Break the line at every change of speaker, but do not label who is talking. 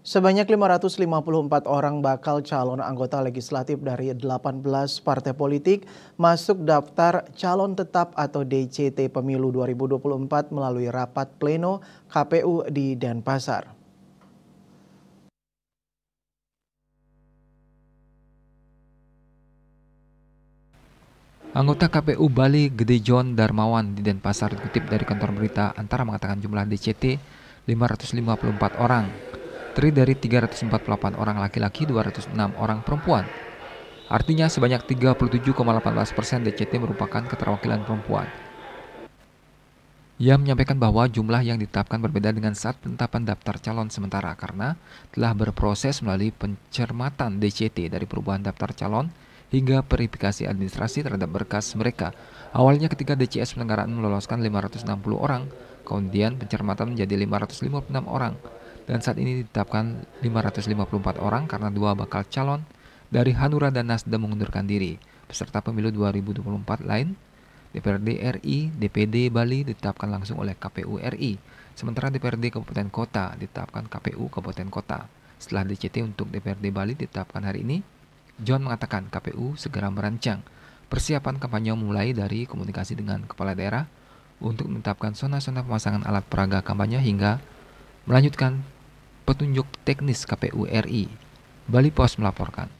Sebanyak 554 orang bakal calon anggota legislatif dari 18 partai politik masuk daftar calon tetap atau DCT Pemilu 2024 melalui rapat pleno KPU di Denpasar.
Anggota KPU Bali Gede John Darmawan di Denpasar dikutip dari kantor berita antara mengatakan jumlah DCT 554 orang terdiri dari 348 orang laki-laki, 206 orang perempuan. Artinya sebanyak 37,18 persen DCT merupakan keterwakilan perempuan. Ia menyampaikan bahwa jumlah yang ditetapkan berbeda dengan saat penetapan daftar calon sementara karena telah berproses melalui pencermatan DCT dari perubahan daftar calon hingga verifikasi administrasi terhadap berkas mereka. Awalnya ketika DCS penyelenggaraan meloloskan 560 orang, kemudian pencermatan menjadi 556 orang dan saat ini ditetapkan 554 orang karena dua bakal calon dari Hanura dan Nasdem mengundurkan diri. Peserta pemilu 2024 lain, DPRD RI, DPD Bali ditetapkan langsung oleh KPU RI, sementara DPRD Kabupaten Kota ditetapkan KPU Kabupaten Kota. Setelah DCT untuk DPRD Bali ditetapkan hari ini, John mengatakan KPU segera merancang persiapan kampanye mulai dari komunikasi dengan kepala daerah untuk menetapkan zona-zona pemasangan alat peraga kampanye hingga melanjutkan petunjuk teknis KPU RI. Bali Pos melaporkan.